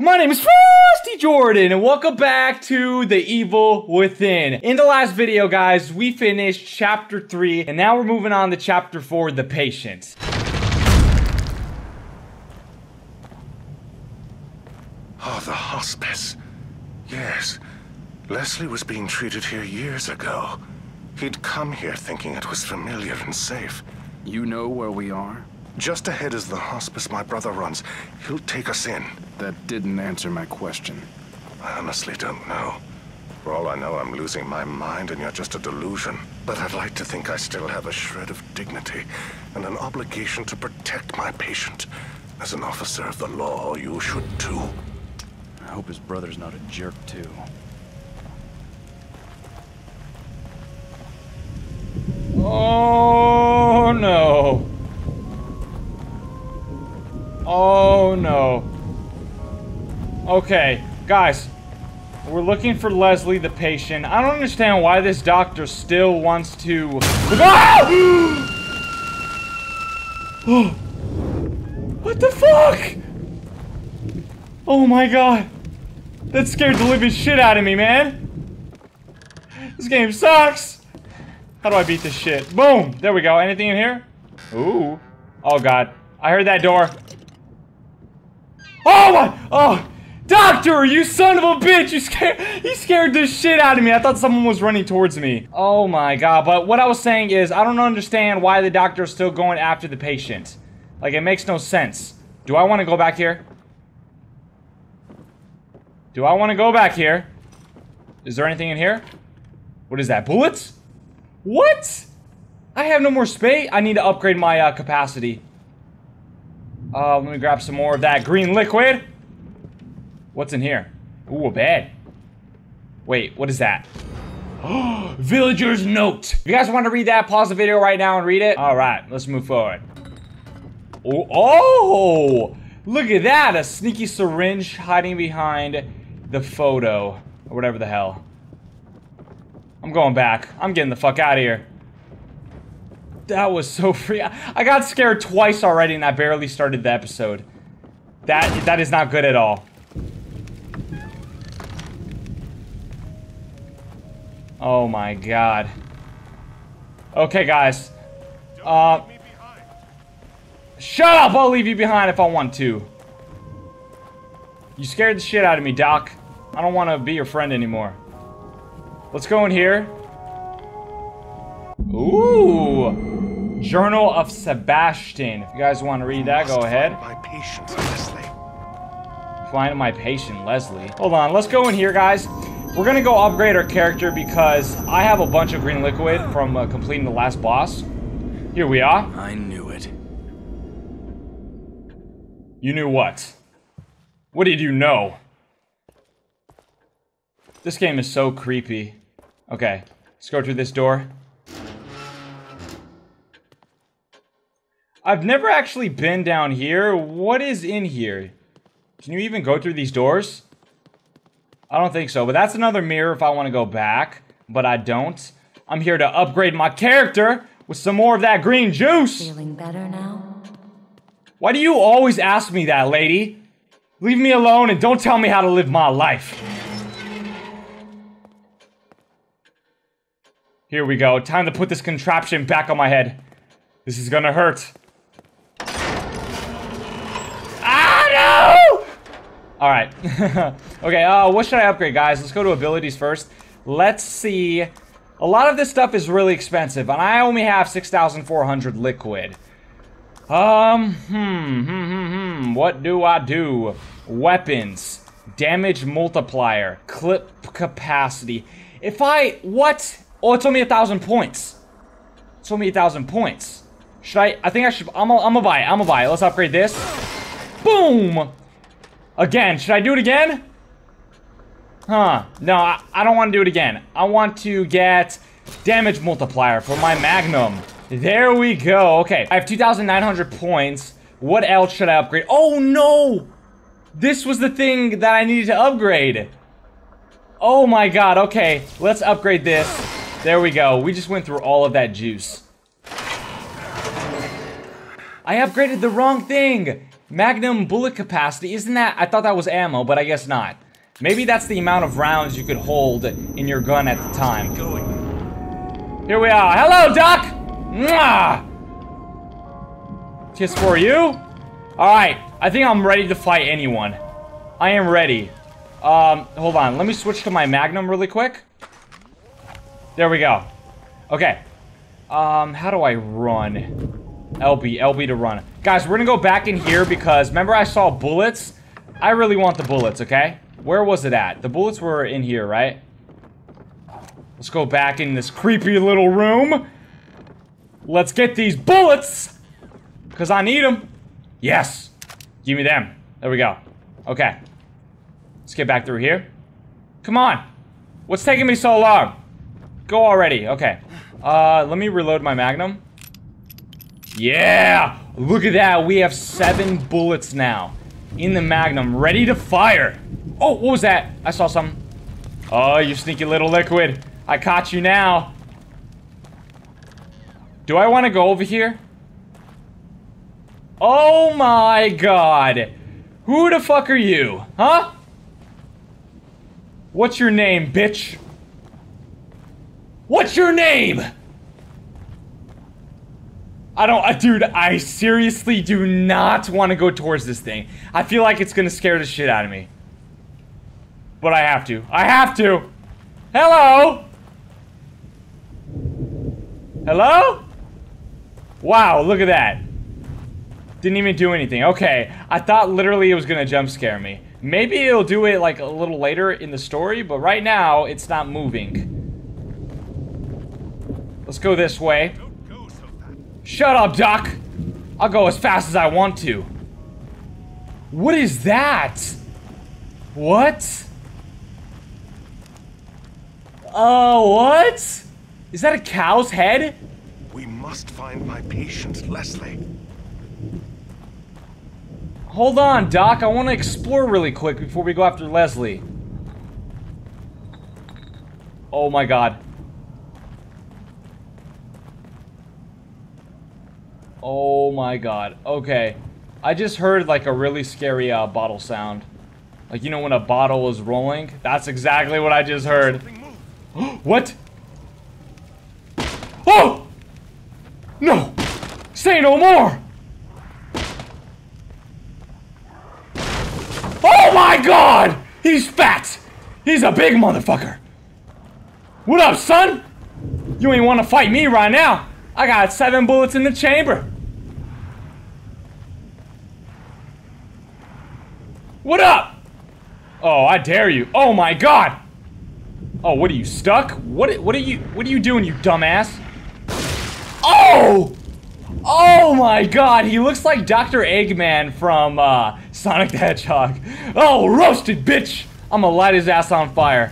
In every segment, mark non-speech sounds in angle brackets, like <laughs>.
My name is Frosty Jordan, and welcome back to The Evil Within. In the last video, guys, we finished Chapter 3, and now we're moving on to Chapter 4, The Patient. Oh, the hospice. Yes. Leslie was being treated here years ago. He'd come here thinking it was familiar and safe. You know where we are? Just ahead is the hospice my brother runs. He'll take us in. That didn't answer my question. I honestly don't know. For all I know, I'm losing my mind and you're just a delusion. But I'd like to think I still have a shred of dignity and an obligation to protect my patient. As an officer of the law, you should too. I hope his brother's not a jerk, too. Oh, no. Oh, no. Okay, guys. We're looking for Leslie, the patient. I don't understand why this doctor still wants to... Ah! <gasps> <gasps> what the fuck? Oh my god. That scared the living shit out of me, man. This game sucks. How do I beat this shit? Boom. There we go. Anything in here? Ooh. Oh god. I heard that door. Oh my! Oh! Doctor, you son of a bitch! You scared you scared the shit out of me. I thought someone was running towards me. Oh my god, but what I was saying is I don't understand why the doctor is still going after the patient. Like it makes no sense. Do I want to go back here? Do I want to go back here? Is there anything in here? What is that? Bullets? What? I have no more space. I need to upgrade my uh, capacity. Uh, let me grab some more of that green liquid. What's in here? Ooh, a bed. Wait, what is that? <gasps> Villager's note. If you guys want to read that, pause the video right now and read it. All right, let's move forward. Oh, oh, look at that. A sneaky syringe hiding behind the photo or whatever the hell. I'm going back. I'm getting the fuck out of here. That was so free. I got scared twice already and I barely started the episode. That That is not good at all. Oh my god. Okay, guys. Uh, shut up! I'll leave you behind if I want to. You scared the shit out of me, Doc. I don't want to be your friend anymore. Let's go in here. Ooh. Journal of Sebastian. If you guys want to read that, go ahead. My patient, Leslie. Find my patient, Leslie. Hold on, let's go in here, guys. We're gonna go upgrade our character because I have a bunch of green liquid from uh, completing the last boss. Here we are. I knew it. You knew what? What did you know? This game is so creepy. Okay, let's go through this door. I've never actually been down here. What is in here? Can you even go through these doors? I don't think so, but that's another mirror if I want to go back, but I don't. I'm here to upgrade my character with some more of that green juice. Feeling better now? Why do you always ask me that, lady? Leave me alone and don't tell me how to live my life. Here we go. Time to put this contraption back on my head. This is gonna hurt. Ah, no! Alright. <laughs> okay, uh, what should I upgrade, guys? Let's go to abilities first. Let's see. A lot of this stuff is really expensive, and I only have 6,400 liquid. Um, hmm, hmm, hmm, hmm. What do I do? Weapons. Damage multiplier. Clip capacity. If I... What? Oh, it's only a thousand points. It's only a thousand points. Should I... I think I should... I'm gonna buy it. I'm gonna buy it. Let's upgrade this. Boom! Again. Should I do it again? Huh. No, I, I don't want to do it again. I want to get damage multiplier for my Magnum. There we go. Okay, I have 2,900 points. What else should I upgrade? Oh, no! This was the thing that I needed to upgrade. Oh my god, okay. Let's upgrade this. There we go. We just went through all of that juice. I upgraded the wrong thing. Magnum bullet capacity. Isn't that? I thought that was ammo, but I guess not. Maybe that's the amount of rounds you could hold in your gun at the time. Here we are. Hello, Doc! Mwah! Kiss for you. Alright, I think I'm ready to fight anyone. I am ready. Um, hold on. Let me switch to my Magnum really quick. There we go. Okay. Um, how do I run? LB, LB to run. Guys, we're gonna go back in here because remember I saw bullets? I really want the bullets, okay? Where was it at? The bullets were in here, right? Let's go back in this creepy little room. Let's get these bullets! Because I need them. Yes. Give me them. There we go. Okay. Let's get back through here. Come on. What's taking me so long? Go already. Okay. Uh, let me reload my magnum. Yeah! Look at that. We have seven bullets now in the magnum, ready to fire. Oh, what was that? I saw some. Oh, you sneaky little liquid. I caught you now. Do I want to go over here? Oh my god. Who the fuck are you? Huh? What's your name, bitch? What's your name? I don't, dude, I seriously do not want to go towards this thing. I feel like it's gonna scare the shit out of me. But I have to. I have to! Hello? Hello? Wow, look at that. Didn't even do anything. Okay, I thought literally it was gonna jump scare me. Maybe it'll do it like a little later in the story, but right now, it's not moving. Let's go this way. Shut up, Doc! I'll go as fast as I want to. What is that? What? Oh, what? Is that a cow's head? We must find my patient, Leslie. Hold on, Doc. I want to explore really quick before we go after Leslie. Oh my god. Oh my god. Okay. I just heard like a really scary uh, bottle sound. Like, you know when a bottle is rolling? That's exactly what I just heard. <gasps> what? Oh! No! Say no more! Oh my god! He's fat! He's a big motherfucker! What up, son? You ain't wanna fight me right now. I got seven bullets in the chamber. What up? Oh, I dare you. Oh my god! Oh, what are you, stuck? What, what are you, what are you doing, you dumbass? Oh! Oh my god, he looks like Dr. Eggman from, uh, Sonic the Hedgehog. Oh, roasted, bitch! I'm gonna light his ass on fire.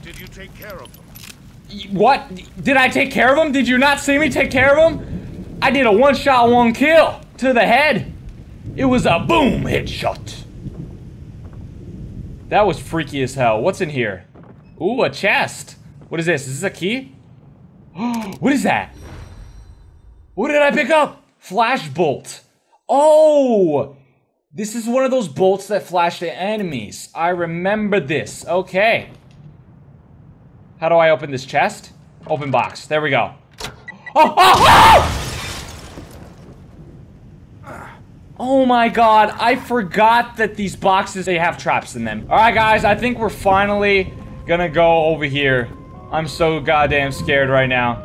Did you take care of them? What? Did I take care of him? Did you not see me take care of him? I did a one shot, one kill to the head. It was a boom headshot. That was freaky as hell. What's in here? Ooh, a chest. What is this? Is this a key? <gasps> what is that? What did I pick up? Flash bolt. Oh! This is one of those bolts that flash the enemies. I remember this. Okay. How do I open this chest? Open box. There we go. <gasps> Oh, oh, oh! Oh my god, I forgot that these boxes, they have traps in them. Alright guys, I think we're finally gonna go over here. I'm so goddamn scared right now.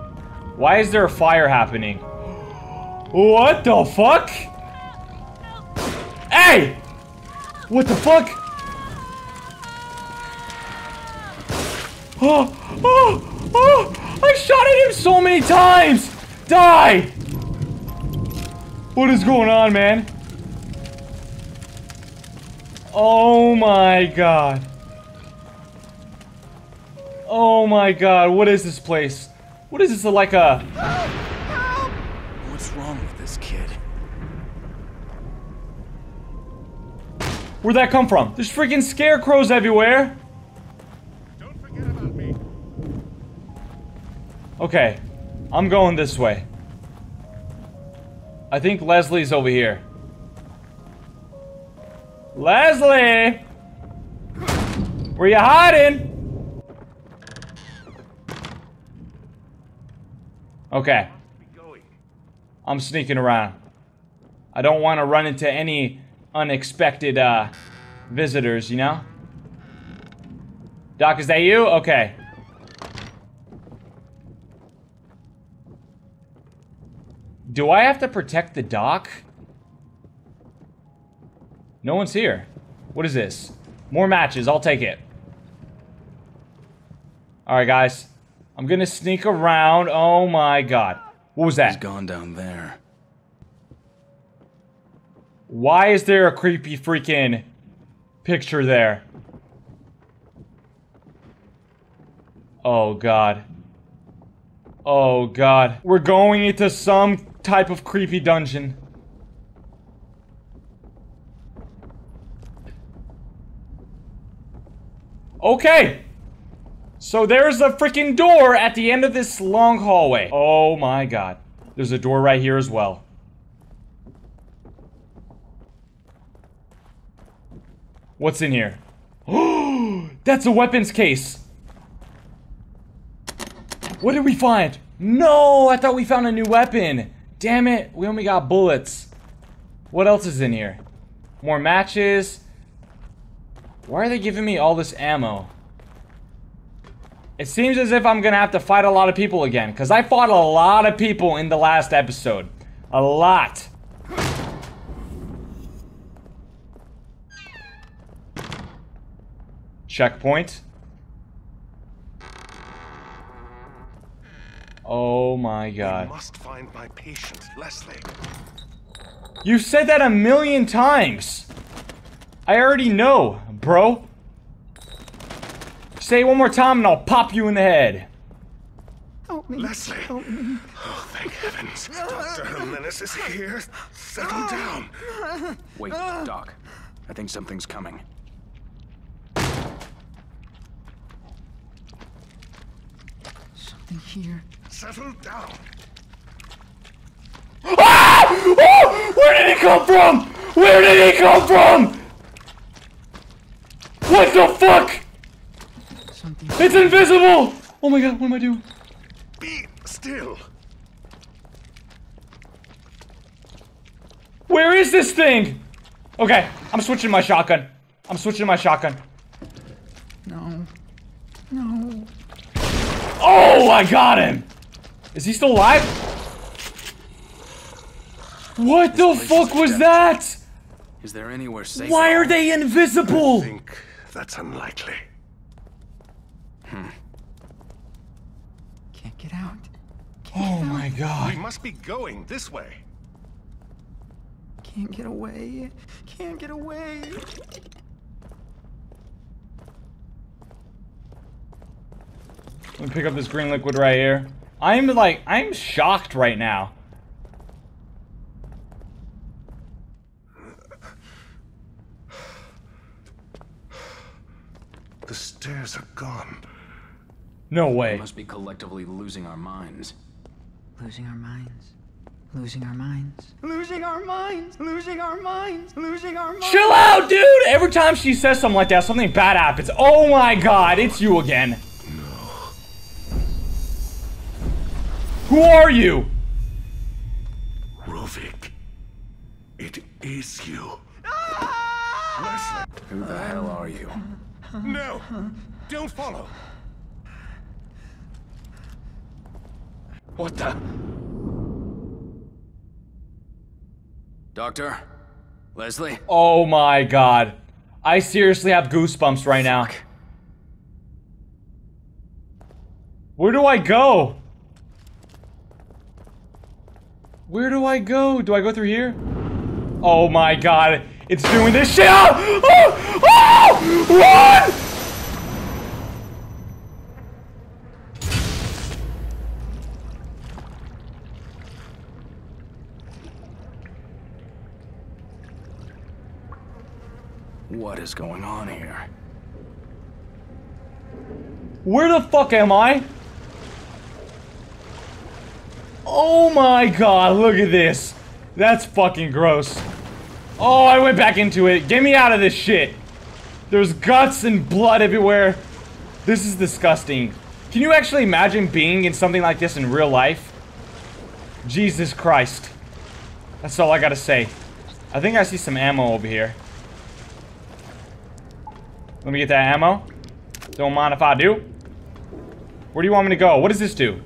Why is there a fire happening? What the fuck? Hey! What the fuck? Oh, oh, oh! I shot at him so many times! Die! What is going on, man? Oh my god. Oh my god, what is this place? What is this, like a... What's wrong with this kid? Where'd that come from? There's freaking scarecrows everywhere! Don't forget about me. Okay, I'm going this way. I think Leslie's over here. Leslie! Where you hiding? Okay. I'm sneaking around. I don't want to run into any unexpected uh, visitors, you know? Doc, is that you? Okay. Do I have to protect the doc? No one's here. What is this? More matches. I'll take it. Alright, guys. I'm gonna sneak around. Oh my god. What was He's that? gone down there. Why is there a creepy freaking picture there? Oh god. Oh god. We're going into some type of creepy dungeon. Okay. So there's a freaking door at the end of this long hallway. Oh my god. There's a door right here as well. What's in here? <gasps> That's a weapons case. What did we find? No, I thought we found a new weapon. Damn it, we only got bullets. What else is in here? More matches. Why are they giving me all this ammo? It seems as if I'm gonna have to fight a lot of people again, because I fought a lot of people in the last episode. A lot. Checkpoint. Oh my god. must find my patient, Leslie. You've said that a million times. I already know, bro. Say it one more time and I'll pop you in the head. Help me. Leslie. Help me. Oh, thank heavens. Dr. Jimenez is here. Settle down. Wait, Doc. I think something's coming. Something here. Settle down. Ah! Oh! Where did he come from? Where did he come from? What the fuck? Something. It's invisible! Oh my god, what am I doing? Be still. Where is this thing? Okay, I'm switching my shotgun. I'm switching my shotgun. No. No. Oh, I got him! Is he still alive? What the fuck was death that? Is there anywhere safe? Why are they invisible? I think that's unlikely. Hmm. Can't get out. Oh my We god. We must be going this way. Can't get away. Can't get away. Let me pick up this green liquid right here. I'm like, I'm shocked right now. The stairs are gone. No way. We must be collectively losing our minds. Losing our minds. Losing our minds. Losing our minds. Losing our minds. Losing our minds. Chill out, dude! Every time she says something like that, something bad happens. Oh my god, it's you again. No. Who are you? Ruvik. It is you. Leslie. Who the hell are you? No! Don't follow. What the? Doctor? Leslie? Oh my god. I seriously have goosebumps right now. Where do I go? Where do I go? Do I go through here? Oh my god. It's doing this shit. Oh! Oh! Run! What is going on here? Where the fuck am I? Oh my god, look at this. That's fucking gross. Oh, I went back into it. Get me out of this shit. There's guts and blood everywhere. This is disgusting. Can you actually imagine being in something like this in real life? Jesus Christ. That's all I gotta say. I think I see some ammo over here. Let me get that ammo. Don't mind if I do. Where do you want me to go? What does this do?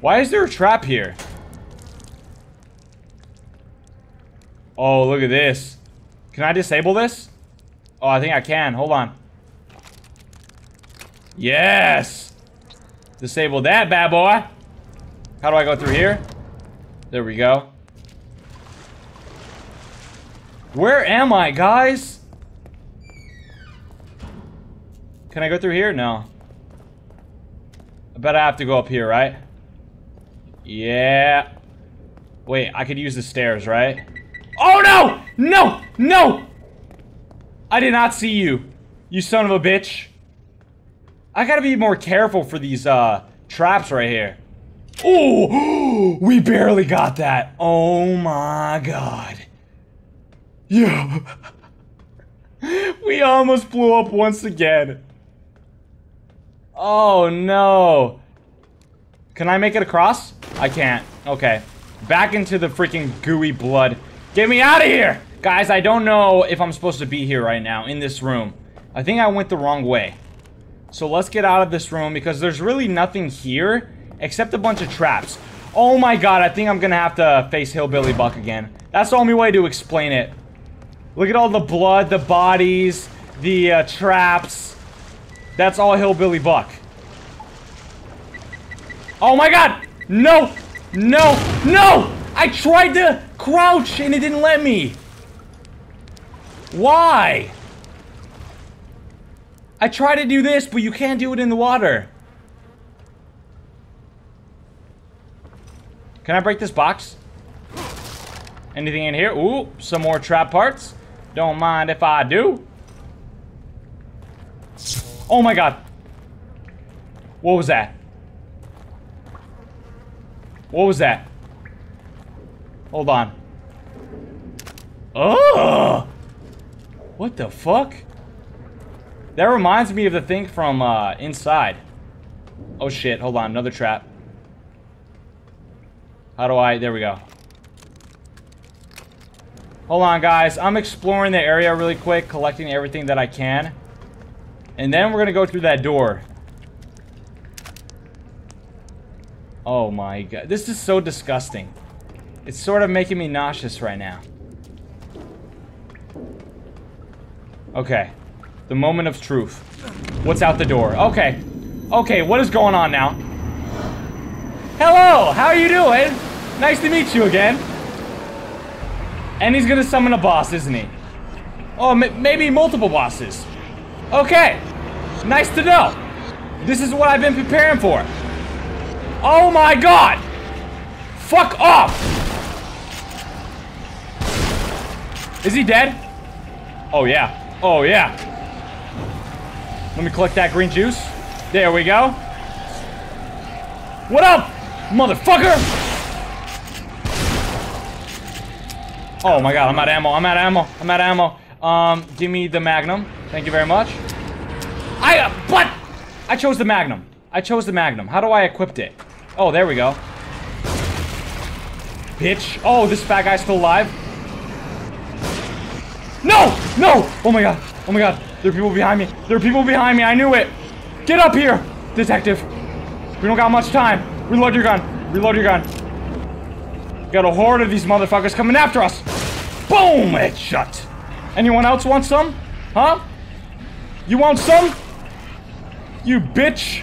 Why is there a trap here? Oh, look at this. Can I disable this? Oh, I think I can. Hold on. Yes! Disable that bad boy. How do I go through here? There we go. Where am I, guys? Can I go through here? No. I bet I have to go up here, right? Yeah. Wait, I could use the stairs, right? Oh, no! No! No! I did not see you. You son of a bitch. I gotta be more careful for these, uh, traps right here. Oh! <gasps> We barely got that. Oh my god. Yeah. <laughs> we almost blew up once again. Oh no. Can I make it across? I can't. Okay. Back into the freaking gooey blood. Get me out of here! Guys, I don't know if I'm supposed to be here right now, in this room. I think I went the wrong way. So let's get out of this room, because there's really nothing here, except a bunch of traps. Oh my god, I think I'm gonna have to face Hillbilly Buck again. That's the only way to explain it. Look at all the blood, the bodies, the uh, traps. That's all Hillbilly Buck. Oh my god! No! No! No! I tried to crouch and it didn't let me. Why? I try to do this, but you can't do it in the water. Can I break this box? Anything in here? Ooh, some more trap parts. Don't mind if I do. Oh my god. What was that? What was that? Hold on. Oh! What the fuck? That reminds me of the thing from uh, inside. Oh shit, hold on, another trap. How do I, there we go. Hold on guys, I'm exploring the area really quick, collecting everything that I can. And then we're gonna go through that door. Oh my god, this is so disgusting. It's sort of making me nauseous right now. Okay. The moment of truth. What's out the door? Okay. Okay, what is going on now? Hello! How are you doing? Nice to meet you again. And he's gonna summon a boss, isn't he? Oh, maybe multiple bosses. Okay. Nice to know. This is what I've been preparing for. Oh my god! Fuck off! Is he dead? Oh yeah. Oh, yeah. Let me collect that green juice. There we go. What up, motherfucker? Oh my god, I'm out of ammo, I'm out of ammo, I'm out of ammo. Um, give me the Magnum. Thank you very much. I, uh, but! I chose the Magnum. I chose the Magnum. How do I equip it? Oh, there we go. Bitch. Oh, this fat guy's still alive. No! No! Oh my god. Oh my god. There are people behind me. There are people behind me. I knew it. Get up here, detective. We don't got much time. Reload your gun. Reload your gun. Got a horde of these motherfuckers coming after us. Boom! Headshot. Anyone else want some? Huh? You want some? You bitch.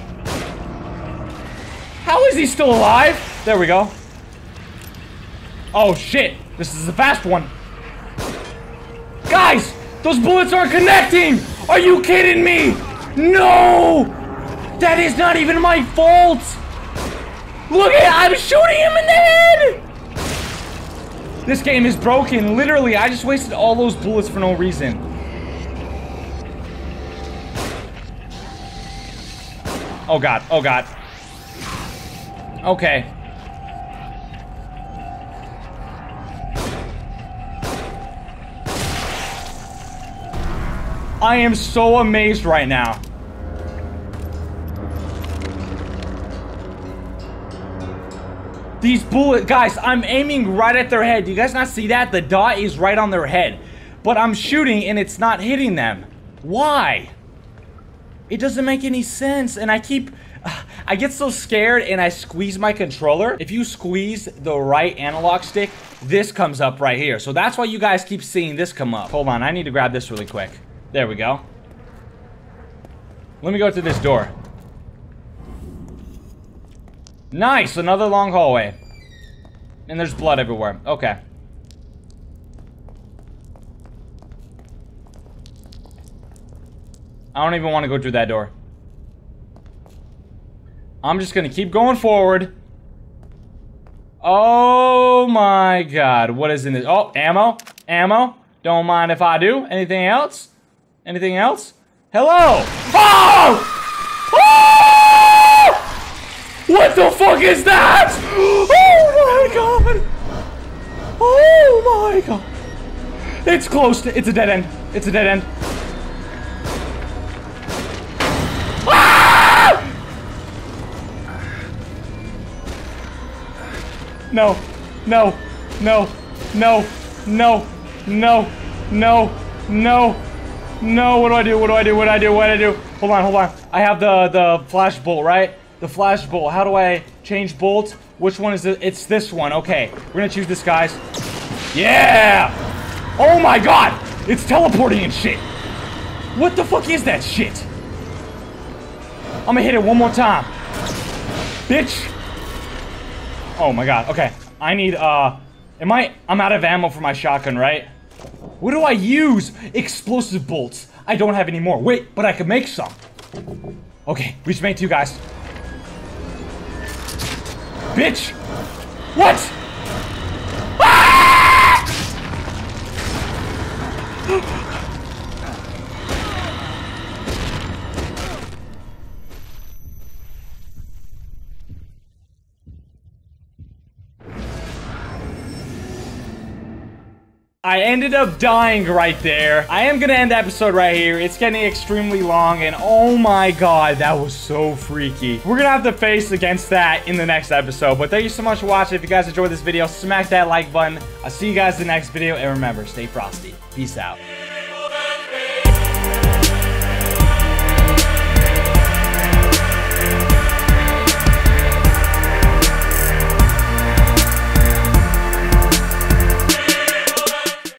How is he still alive? There we go. Oh shit. This is a fast one. Guys, those bullets aren't connecting! Are you kidding me? No! That is not even my fault! Look at I'm shooting him in the head! This game is broken. Literally, I just wasted all those bullets for no reason. Oh god, oh god. Okay. I am so amazed right now. These bullet guys, I'm aiming right at their head. Do you guys not see that? The dot is right on their head. But I'm shooting and it's not hitting them. Why? It doesn't make any sense. And I keep <sighs> I get so scared and I squeeze my controller. If you squeeze the right analog stick, this comes up right here. So that's why you guys keep seeing this come up. Hold on, I need to grab this really quick. There we go. Let me go to this door. Nice, another long hallway. And there's blood everywhere. Okay. I don't even want to go through that door. I'm just gonna keep going forward. Oh my god, what is in this? Oh, ammo, ammo. Don't mind if I do. Anything else? Anything else? Hello! Oh! What the fuck is that? Oh my god! Oh my god! It's close to- it's a dead end. It's a dead end. Ah! No, no, no, no, no, no, no, no, no. What do I do? What do I do? What do I do? What do I do? Hold on, hold on. I have the the flash bolt, right? The flash bolt. How do I change bolt? Which one is it? It's this one. Okay, we're gonna choose this, guys. Yeah! Oh my god! It's teleporting and shit. What the fuck is that shit? I'm gonna hit it one more time. Bitch. Oh my god. Okay. I need, uh... Am I... I'm out of ammo for my shotgun, right? What do I use? Explosive bolts. I don't have any more. Wait, but I can make some. Okay, we just made two, guys. Bitch! What? Ah! I ended up dying right there. I am gonna end the episode right here. It's getting extremely long, and oh my god, that was so freaky. We're gonna have to face against that in the next episode, but thank you so much for watching. If you guys enjoyed this video, smack that like button. I'll see you guys in the next video, and remember, stay frosty. Peace out.